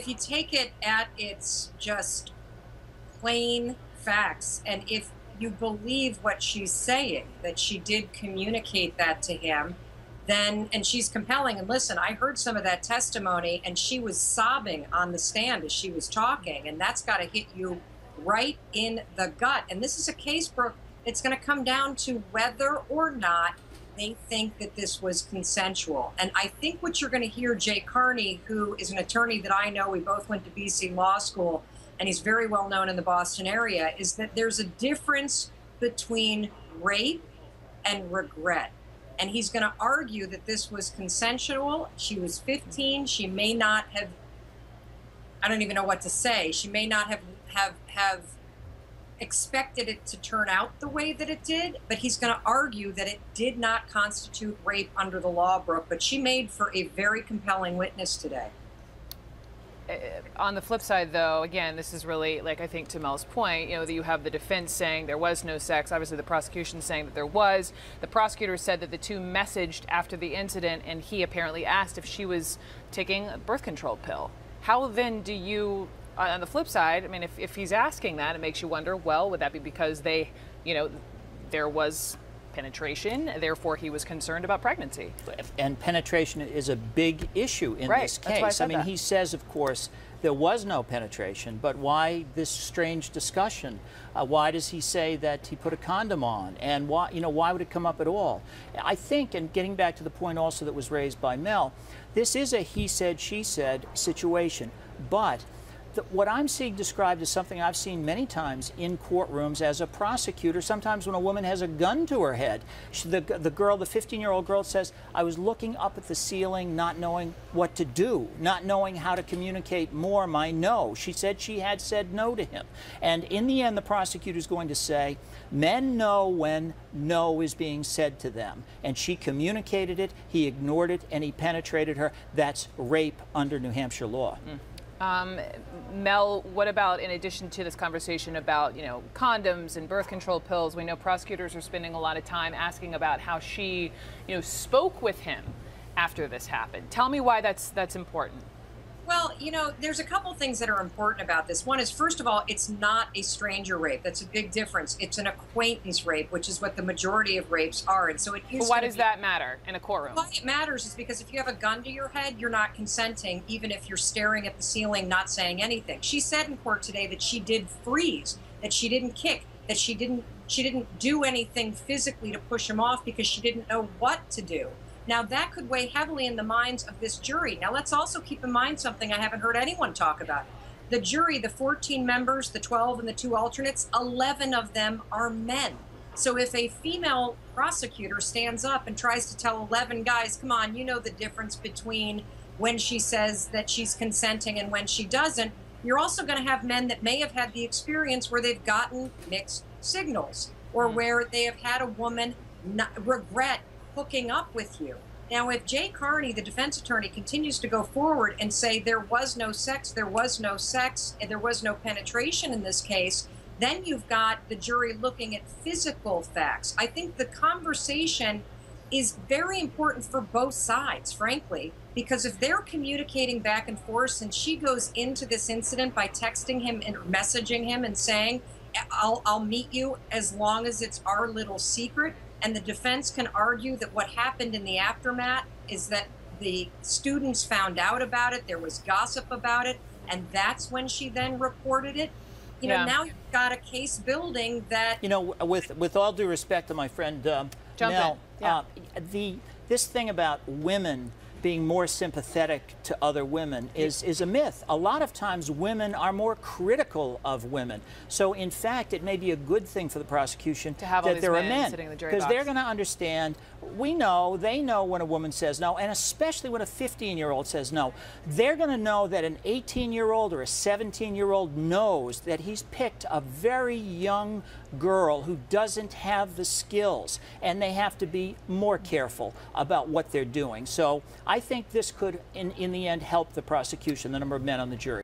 if you take it at its just plain facts, and if you believe what she's saying, that she did communicate that to him, then, and she's compelling. And listen, I heard some of that testimony, and she was sobbing on the stand as she was talking, and that's got to hit you right in the gut. And this is a case, Brooke, it's going to come down to whether or not they think that this was consensual. And I think what you're going to hear Jay Carney, who is an attorney that I know, we both went to BC Law School, and he's very well known in the Boston area, is that there's a difference between rape and regret. And he's going to argue that this was consensual. She was 15. She may not have, I don't even know what to say. She may not have, have, have expected it to turn out the way that it did, but he's going to argue that it did not constitute rape under the law, Brooke. But she made for a very compelling witness today. Uh, on the flip side, though, again, this is really like I think to Mel's point, you know, that you have the defense saying there was no sex. Obviously, the prosecution saying that there was. The prosecutor said that the two messaged after the incident, and he apparently asked if she was taking a birth control pill. How then do you on the flip side, I mean, if, if he's asking that, it makes you wonder, well, would that be because they, you know, there was penetration, therefore he was concerned about pregnancy. And penetration is a big issue in right. this case. I, I, mean, that. he says, of course, there was no penetration, but why this strange discussion? Uh, why does he say that he put a condom on? And why, you know, why would it come up at all? I think, and getting back to the point also that was raised by Mel, this is a he said, she said situation, but what I'm seeing described is something I've seen many times in courtrooms as a prosecutor. Sometimes when a woman has a gun to her head, she, the, the girl, the 15 year old girl says, I was looking up at the ceiling, not knowing what to do, not knowing how to communicate more my no. She said she had said no to him. And in the end, the prosecutor is going to say, men know when no is being said to them. And she communicated it, he ignored it, and he penetrated her. That's rape under New Hampshire law. Mm. Um, Mel, what about in addition to this conversation about you know condoms and birth control pills? We know prosecutors are spending a lot of time asking about how she you know spoke with him after this happened. Tell me why that's that's important. Well, you know, there's a couple things that are important about this. One is, first of all, it's not a stranger rape. That's a big difference. It's an acquaintance rape, which is what the majority of rapes are. And so it is. But why does be, that matter in a courtroom? Why it matters is because if you have a gun to your head, you're not consenting, even if you're staring at the ceiling, not saying anything. She said in court today that she did freeze, that she didn't kick, that she didn't she didn't do anything physically to push him off because she didn't know what to do. Now, that could weigh heavily in the minds of this jury. Now, let's also keep in mind something I haven't heard anyone talk about. The jury, the 14 members, the 12 and the two alternates, 11 of them are men. So if a female prosecutor stands up and tries to tell 11 guys, come on, you know the difference between when she says that she's consenting and when she doesn't, you're also going to have men that may have had the experience where they've gotten mixed signals or mm-hmm. where they have had a woman regret hooking up with you. Now, if Jay Carney, the defense attorney, continues to go forward and say there was no sex, there was no sex, and there was no penetration in this case, then you've got the jury looking at physical facts. I think the conversation is very important for both sides, frankly, because if they're communicating back and forth and she goes into this incident by texting him and messaging him and saying, I'll, I'll meet you as long as it's our little secret, and the defense can argue that what happened in the aftermath is that the students found out about it, there was gossip about it, and that's when she then reported it. You know, yeah. now you've got a case building that. You know, with with all due respect to my friend um, Mel, yeah. uh, the this thing about women being more sympathetic to other women is, is a myth. A lot of times women are more critical of women. So in fact, it may be a good thing for the prosecution to that there are men. Because the they're going to understand, we know, they know when a woman says no, and especially when a 15-year-old says no. They're going to know that an 18-year-old or a 17-year-old knows that he's picked a very young girl who doesn't have the skills, and they have to be more careful about what they're doing. So I think this could, in, in the end, help the prosecution, the number of men on the jury.